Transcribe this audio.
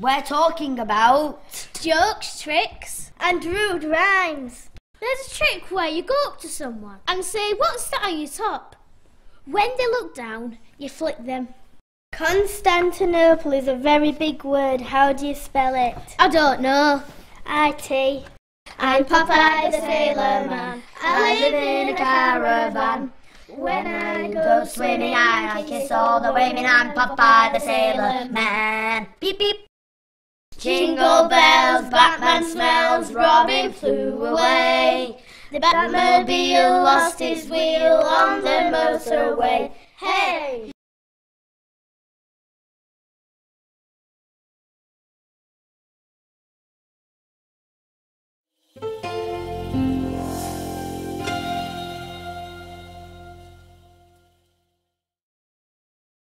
We're talking about Jokes, tricks, And rude rhymes. There's a trick where you go up to someone and say, What's that on your top? When they look down, you flick them. Constantinople is a very big word. How do you spell it? I don't know. I-T. I'm Popeye the Sailor Man. I live in a caravan. When I go swimming, I kiss all the women. I'm Popeye the Sailor Man. Beep beep. Jingle bells, Batman smells, Robin flew away. The Batmobile lost his wheel on the motorway. Hey!